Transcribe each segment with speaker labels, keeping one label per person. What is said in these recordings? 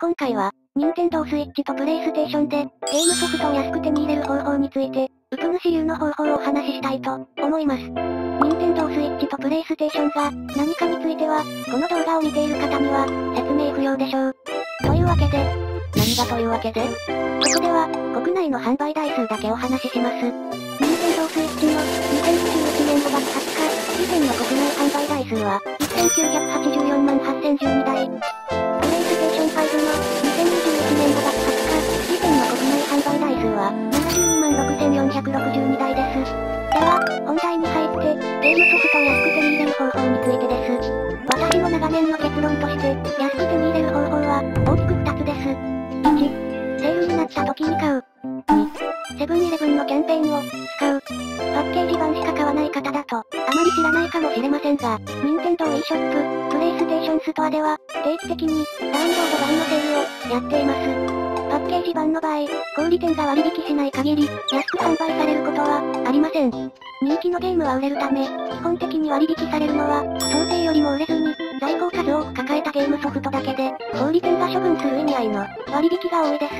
Speaker 1: 今回は、任天堂スイッチとプレイステーションで、ゲームソフトを安く手に入れる方法について、ウプ主流の方法をお話ししたいと、思います。任天堂スイッチとプレイステーションが、何かについては、この動画を見ている方には、説明不要でしょう。というわけで、
Speaker 2: 何がというわけで？こ
Speaker 1: こでは、国内の販売台数だけお話しします。任天堂スイッチの2021年5月20日、以前の国内販売台数は、1984万8012台。5の2021年5月20日時点の国内販売台数は726462台です。では、本題に入って、ゲームソフトを安く手に入れる方法についてです。ージ版の場合、小売店が割引しない限り、安く販売されることは、ありません。人気のゲームは売れるため、基本的に割引されるのは、想定よりも売れずに、在庫を数多く抱えたゲームソフトだけで、小売店が処分する意味合いの、割引が多いです。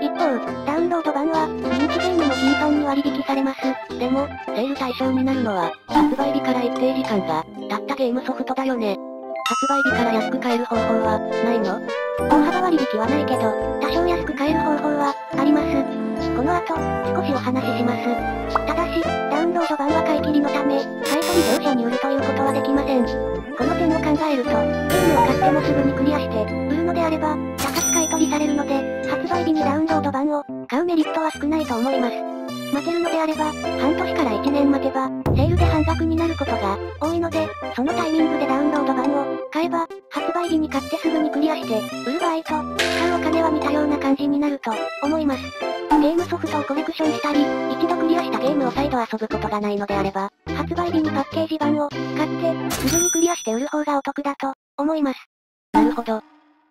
Speaker 1: 一方、ダウンロード版は、人気ゲームも頻繁に割引されます。
Speaker 2: でも、セール対象になるのは、発売日から一定時間が、経ったゲームソフトだよね。発売日から安く買える方法は、ないの？
Speaker 1: 大幅割引はないけど、多少安と、少しお話しします。ただし、ダウンロード版は買い切りのため、買い取り業者に売るということはできません。この点を考えると、ゲームを買ってもすぐにクリアして、売るのであれば、高く買い取りされるので、発売日にダウンロード版を、買うメリットは少ないと思います。待てるのであれば、半年から1年待てば、セールで半額になることが多いので、そのタイミングでダウンロード版を買えば、発売日に買ってすぐにクリアして、売る場合と、使うお金は似たような感じになると思います。ゲームソフトをコレクションしたり、一度クリアしたゲームを再度遊ぶことがないのであれば、発売日にパッケージ版を買って、すぐにクリアして売る方がお得だと思います。
Speaker 2: なるほど。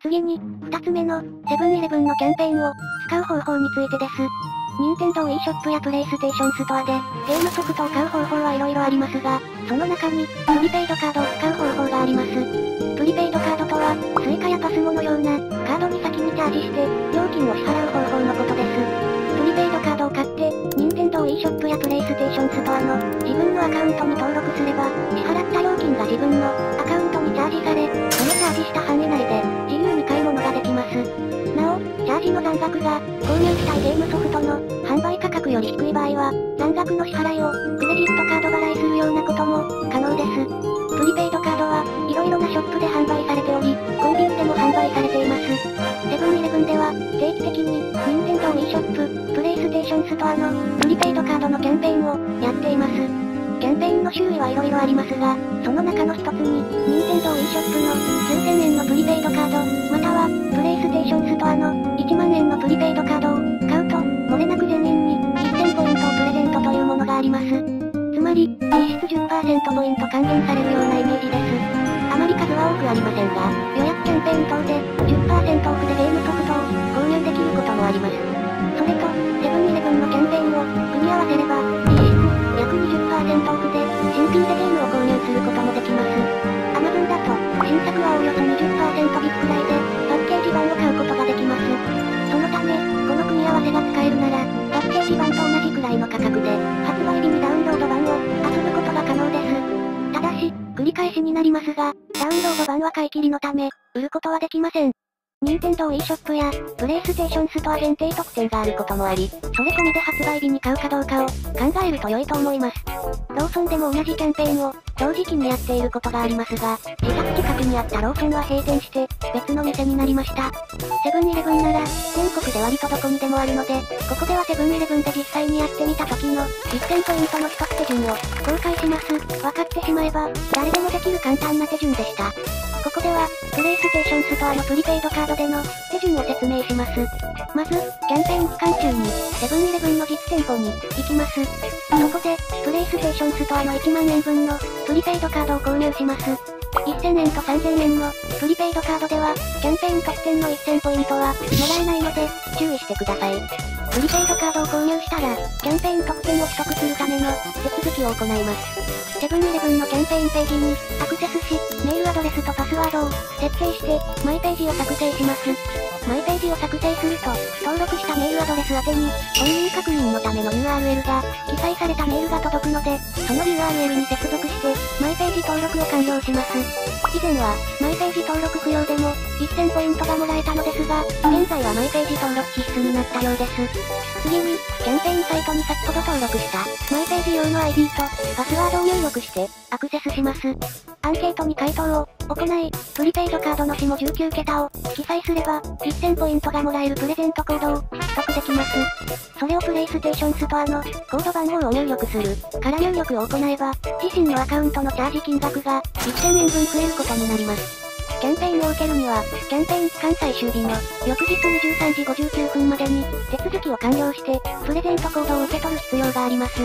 Speaker 1: 次に、二つ目の、セブンイレブンのキャンペーンを使う方法についてです。任天堂 e ショップやプレイステーションストアで、ゲームソフトを買う方法はいろいろありますが、その中に、プリペイドカードを使う方法があります。プリペイドカードとは、スイカやパスモのような、カードに先にチャージして、料金を支払う方法のことです。プリペイドカードを買って、任天堂 e ショップやプレイステーションストアの、自分のアカウントに登録すれば、支払った料金が自分の、アカウントにチャージされ、そのチャージした範囲内で、残額が、購入したいゲームソフトの、販売価格より低い場合は、残額の支払いを、クレジットカード払いするようなことも、可能です。プリペイドカードは、色々なショップで販売されており、コンビニでも販売されています。セブンイレブンでは、定期的に、任天堂 e ショップ、プレイステーションストアの、プリペイドカードのキャンペーンを、やっています。キャンペーンの種類はいろいろありますが、その中の一つに、任天堂 e ショップの9000円のプリペイドカード、または、プレイステーションストアの1万円のプリペイドカードを買うと、漏れなく全円に1000ポイントをプレゼントというものがあります。つまり、実質10%ポイント還元されるようなイメージです。あまり数は多くありませんが、予約キャンペーン等で10%オフでゲームソフトを購入できることもあります。それと、セブンイレブンのキャンペーンを組み合わせれば、新品でゲームを購入することもできます。Amazon だと、新作はおよそ20%引きくらいで、パッケージ版を買うことができます。そのため、この組み合わせが使えるなら、パッケージ版と同じくらいの価格で、発売日にダウンロード版を遊ぶことが可能です。ただし、繰り返しになりますが、ダウンロード版は買い切りのため、売ることはできません。任天堂 e ショップや、プレイステーションストア限定特典があることもあり、それ込みで発売日に買うかどうかを、考えると良いと思います。ローソンでも同じキャンペーンを、同時期にやっていることがありますが、自宅近くにあったローソンは閉店して、別の店になりました。セブンイレブンなら、全国で割とどこにでもあるので、ここではセブンイレブンで実際にやってみた時の、1点ポイントの一つ手順を、公開します。分かってしまえば、誰でもできる簡単な手順でした。ここでは、プレイステーションストアのプリペイドカードでの手順を説明します。まず、キャンペーン期間中に、セブンイレブンの実店舗に行きます。そこで、プレイステーションストアの1万円分のプリペイドカードを購入します。1000円と3000円の、プリペイドカードでは、キャンペーン特典の1000ポイントは、もらえないので、注意してください。プリペイドカードを購入したら、キャンペーン特典を取得するための、手続きを行います。セブンイレブンのキャンペーンページに、アクセスし、メールアドレスとパスワードを、設定して、マイページを作成します。マイページを作成すると、登録したメールアドレス宛てに、本人確認のための URL が、記載されたメールが届くので、その URL に接続して、マイページ登録を完了します。以前は、マイページ登録不要でも、1000ポイントがもらえたのですが、現在はマイページ登録必須になったようです。次に、キャンペーンサイトに先ほど登録した、マイページ用の ID と、パスワードを入力して、アクセスします。アンケートに回答を、行い、プリペイドカードの下19桁を記載すれば、1000ポイントがもらえるプレゼントコードを取得できます。それをプレイステーションストアのコード番号を入力するから入力を行えば、自身のアカウントのチャージ金額が1000円分増えることになります。キャンペーンを受けるには、キャンペーン期間最終日の翌日23時59分までに手続きを完了して、プレゼントコードを受け取る必要があります。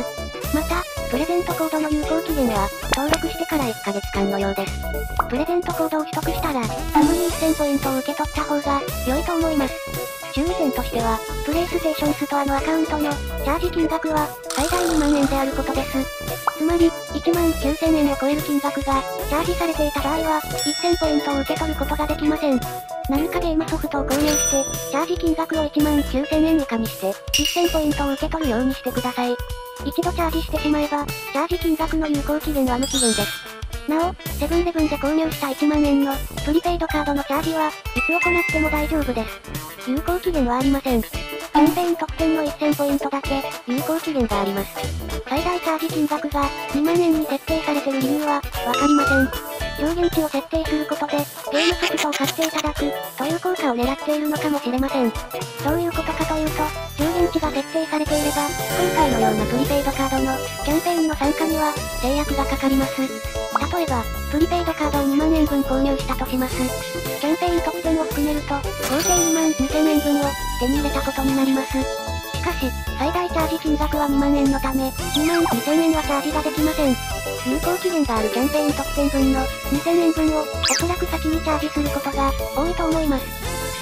Speaker 1: また、プレゼントコードの有効期限は、登録してから1ヶ月間のようです。プレゼントコードを取得したら、すぐに1000ポイントを受け取った方が、良いと思います。注意点としては、プレイステーションストアのアカウントの、チャージ金額は、最大2万円であることです。つまり、1万9000円を超える金額が、チャージされていた場合は、1000ポイントを受け取ることができません。何かゲームソフトを購入して、チャージ金額を1万9000円以下にして、1000ポイントを受け取るようにしてください。一度チャージしてしまえば、チャージ金額の有効期限は無期限です。なお、セブンイレブンで購入した1万円の、プリペイドカードのチャージは、いつ行っても大丈夫です。有効期限はありません。キャンペーン特典の1000ポイントだけ、有効期限があります。最大チャージ金額が、2万円に設定されてる理由は、わかりません。上限値を設定することで、ゲームソフトを買っていただく、という効果を狙っているのかもしれません。どういうことかというと、上限値が設定されていれば、今回のようなプリペイドカードの、キャンペーンの参加には、制約がかかります。例えば、プリペイドカードを2万円分購入したとします。キャンペーン特典を含めると、合計2万2000円分を手に入れたことになります。しかし、最大チャージ金額は2万円のため、2万2000円はチャージができません。有効期限があるキャンペーン特典分の2000円分をおそらく先にチャージすることが多いと思います。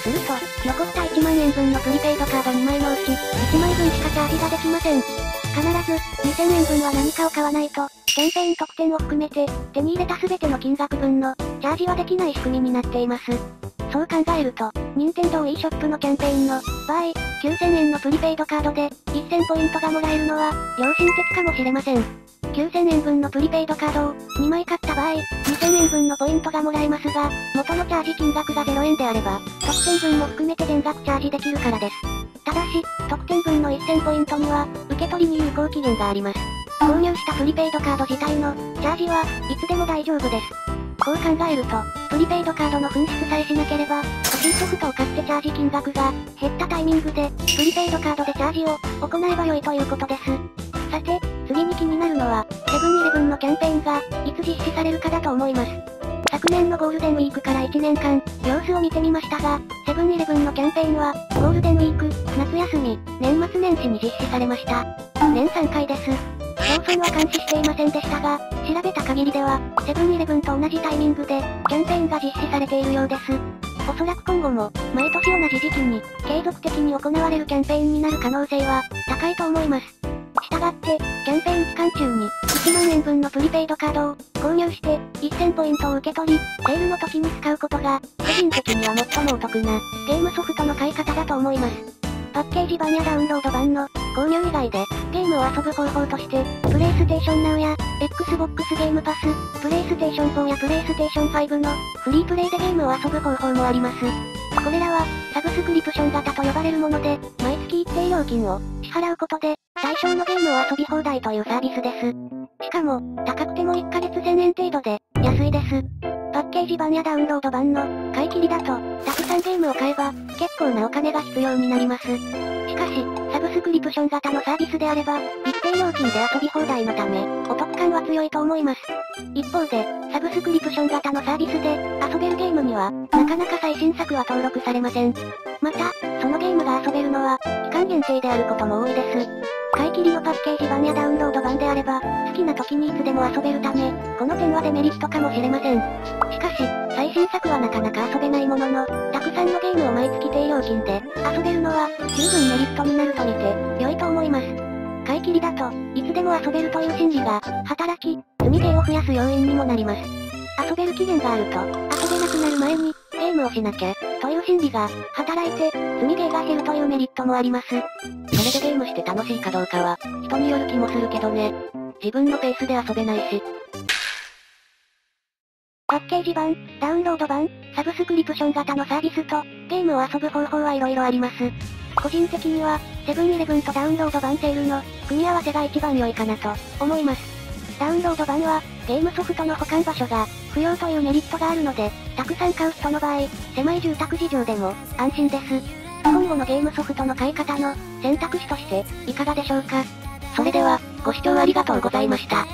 Speaker 1: すると、残った1万円分のプリペイドカード2枚のうち1枚分しかチャージができません。必ず2000円分は何かを買わないと、キャンペーン特典を含めて手に入れた全ての金額分のチャージはできない仕組みになっています。そう考えると、任天堂 e ショップのキャンペーンの場合、9000円のプリペイドカードで1000ポイントがもらえるのは良心的かもしれません。9000円分のプリペイドカードを2枚買った場合、2000円分のポイントがもらえますが、元のチャージ金額が0円であれば、特典分も含めて全額チャージできるからです。ただし、特典分の1000ポイントには、受け取りに有効期限があります。購入したプリペイドカード自体の、チャージはいつでも大丈夫です。こう考えると、プリペイドカードの紛失さえしなければ、欲しいソフトを買ってチャージ金額が減ったタイミングで、プリペイドカードでチャージを行えば良いということです。さて、次に気になるのは、セブンイレブンのキャンペーンが、いつ実施されるかだと思います。昨年のゴールデンウィークから1年間、様子を見てみましたが、セブンイレブンのキャンペーンは、ゴールデンウィーク、夏休み、年末年始に実施されました。年3回です。詳細は監視していませんでしたが、調べた限りでは、セブンイレブンと同じタイミングで、キャンペーンが実施されているようです。おそらく今後も、毎年同じ時期に、継続的に行われるキャンペーンになる可能性は、高いと思います。従って、キャンペーン期間中に、1万円分のプリペイドカードを購入して、1000ポイントを受け取り、セールの時に使うことが、個人的には最もお得な、ゲームソフトの買い方だと思います。パッケージ版やダウンロード版の購入以外で、ゲームを遊ぶ方法として、プレイステーション Now や、Xbox ゲームパス、プレイステーション4やプレイステーション5の、フリープレイでゲームを遊ぶ方法もあります。これらは、サブスクリプション型と呼ばれるもので、毎月一定料金を支払うことで、対象のゲームを遊び放題というサービスです。しかも、高くても1ヶ月1000円程度で、安いです。パッケージ版やダウンロード版の、買い切りだと、たくさんゲームを買えば、結構なお金が必要になります。しかし、サブススクリプション型のサービスであれば、一定料金で遊び放題のため、お得感は強いと思います。一方で、サブスクリプション型のサービスで、遊べるゲームには、なかなか最新作は登録されません。また、そのゲームが遊べるのは、期間限定であることも多いです。買い切りのパッケージ版やダウンロード版であれば、好きな時にいつでも遊べるため、この点はデメリットかもしれません。しかし、最新作はなかなか遊べないものの、たくさんのゲームを毎月低料金で遊べるのは、十分メリットになると見て、良いと思います。買い切りだと、いつでも遊べるという心理が、働き、積みゲーを増やす要因にもなります。遊べる期限があると、遊べなくなる前に、ゲームをしなきゃ、という心理が、働いて、積みゲーが減るというメリットもあります。それ
Speaker 2: でゲームして楽しいかどうかは、人による気もするけどね。自分のペースで遊べないし。
Speaker 1: パッケージ版、ダウンロード版、サブスクリプション型のサービスと、ゲームを遊ぶ方法はいろいろあります。個人的には、セブンイレブンとダウンロード版セールの、組み合わせが一番良いかなと、思います。ダウンロード版は、ゲームソフトの保管場所が、不要というメリットがあるので、たくさん買う人の場合、狭い住宅事情でも、安心です。今後のゲームソフトの買い方の、選択肢として、いかがでしょうか？
Speaker 2: それでは、ご視聴ありがとうございました。